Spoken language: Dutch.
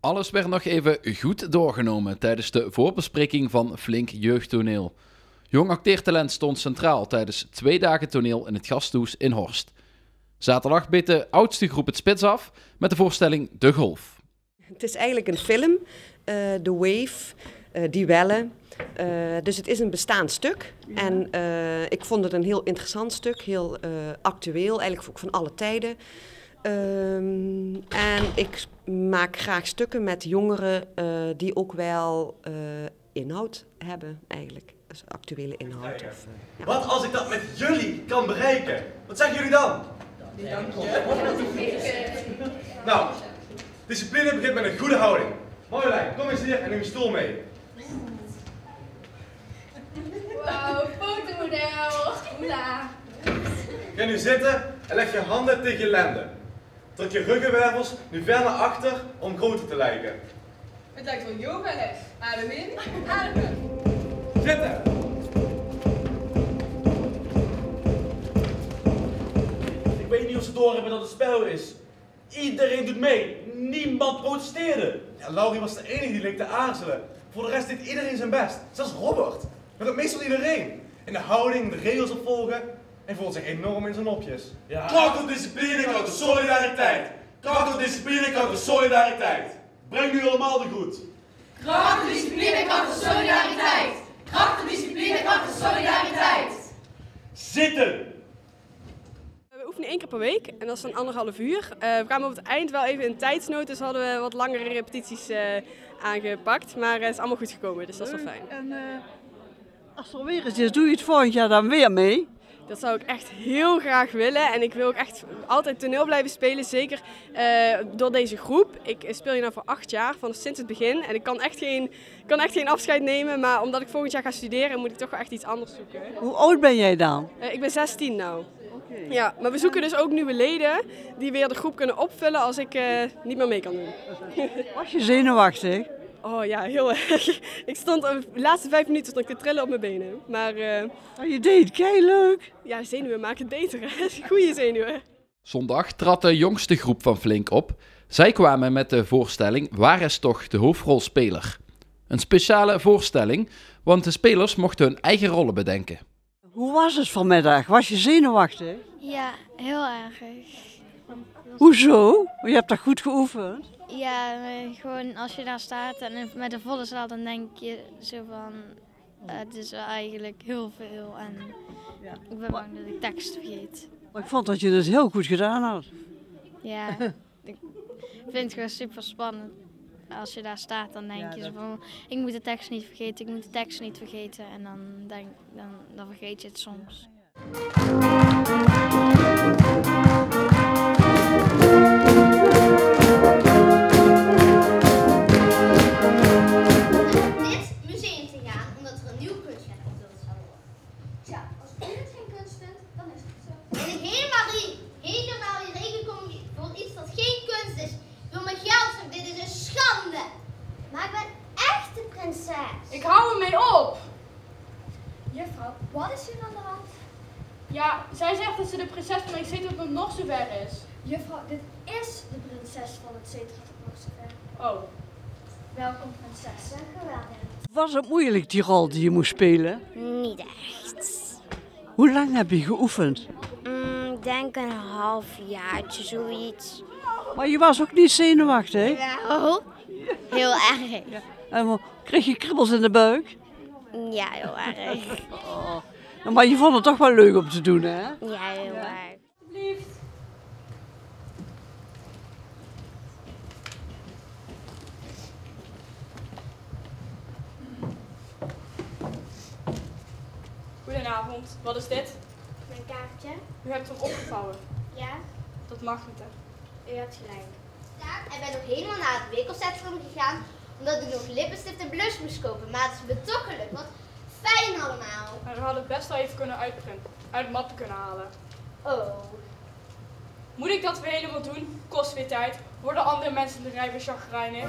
Alles werd nog even goed doorgenomen tijdens de voorbespreking van Flink Jeugdtoneel. Jong acteertalent stond centraal tijdens twee dagen toneel in het Gasthuis in Horst. Zaterdag beet de oudste groep het spits af met de voorstelling De Golf. Het is eigenlijk een film, uh, The Wave, uh, Die Wellen. Uh, dus het is een bestaand stuk. En ik vond het een heel interessant stuk, heel actueel, eigenlijk ook van alle tijden. Um, en ik maak graag stukken met jongeren die ook wel inhoud hebben, eigenlijk. Dus actuele inhoud. Of, ja. Wat als ik dat met jullie kan bereiken? Wat zeggen jullie dan? Dank je. Nou, discipline begint met een goede houding. Marjolein, kom eens hier en neem je stoel mee. Wauw, fotomodel. Hola. Ga nu zitten en leg je handen tegen je lenden. Druk je ruggenwervels nu ver naar achter om groter te lijken. Het lijkt wel yogales. Adem in, adem uit. Zitten! Ik weet niet of ze doorhebben dat het spel is. Iedereen doet mee. Niemand protesteerde. Ja, Laurie was de enige die leek te aarzelen. Voor de rest deed iedereen zijn best. Zelfs Robert. Maar dat meestal iedereen. In de houding, de regels opvolgen. En voelt zich enorm in zijn nopjes. Ja. Kracht op discipline, kracht op solidariteit. Kracht op discipline, kracht op solidariteit. Breng nu allemaal de goed. Kracht op discipline, kracht op solidariteit. Kracht op discipline, kracht op solidariteit. Zitten! We oefenen één keer per week en dat is dan anderhalf uur. Uh, we kwamen op het eind wel even in tijdsnood, dus hadden we wat langere repetities uh, aangepakt. Maar het is allemaal goed gekomen, dus dat is wel fijn. En uh, als er weer eens is, doe je het volgend jaar dan weer mee? Dat zou ik echt heel graag willen. En ik wil ook echt altijd toneel blijven spelen. Zeker uh, door deze groep. Ik speel hier nou voor acht jaar, van sinds het begin. En ik kan echt, geen, kan echt geen afscheid nemen. Maar omdat ik volgend jaar ga studeren, moet ik toch wel echt iets anders zoeken. Hoe oud ben jij dan? Uh, ik ben 16 nou. Okay. Ja, maar we zoeken dus ook nieuwe leden die weer de groep kunnen opvullen als ik uh, niet meer mee kan doen. Was je zenuwachtig? Oh ja, heel erg. Ik stond de laatste vijf minuten stond ik te trillen op mijn benen. Maar, uh, oh, je deed kei leuk. Ja, zenuwen maken het beter. Hè? Goeie zenuwen. Zondag trad de jongste groep van Flink op. Zij kwamen met de voorstelling Waar is toch de hoofdrolspeler? Een speciale voorstelling, want de spelers mochten hun eigen rollen bedenken. Hoe was het vanmiddag? Was je zenuwachtig? Ja, heel erg. Hoezo? Je hebt dat goed geoefend? Ja, gewoon als je daar staat en met een volle zaal, dan denk je zo van, het is eigenlijk heel veel en ja. ik ben bang dat ik tekst vergeet. Maar ik vond dat je het heel goed gedaan had. Ja, ik vind het gewoon super spannend. Als je daar staat, dan denk je zo van, ik moet de tekst niet vergeten, ik moet de tekst niet vergeten. En dan, denk, dan, dan vergeet je het soms. Wat is hier aan de hand? Ja, zij zegt dat ze de prinses van Exeter tot nog zover is. Juffrouw, dit is de prinses van het Cetra tot nog zover. Oh. Welkom prinses, geweldig. Was het moeilijk die rol die je moest spelen? Niet echt. Hoe lang heb je geoefend? Mm, ik denk een half jaartje, zoiets. Maar je was ook niet zenuwachtig? Ja, heel erg. Ja. En kreeg je kribbels in de buik? Ja, heel erg. Oh. Maar je vond het toch wel leuk om te doen, hè? Ja, heel ja. erg. Alsjeblieft. Goedenavond, wat is dit? Mijn kaartje. U hebt hem opgevouwen. Ja. Dat mag niet, hè? U hebt gelijk. En ben nog helemaal naar het winkelcentrum gegaan omdat ik nog lippenstift en blush moest kopen. Maar het is me toch gelukt, wat fijn allemaal. Maar we hadden het best wel even kunnen uitprinten, uit de mappen kunnen halen. Oh. Moet ik dat weer helemaal doen? Kost weer tijd. Worden andere mensen in de rij weer chagrijnig?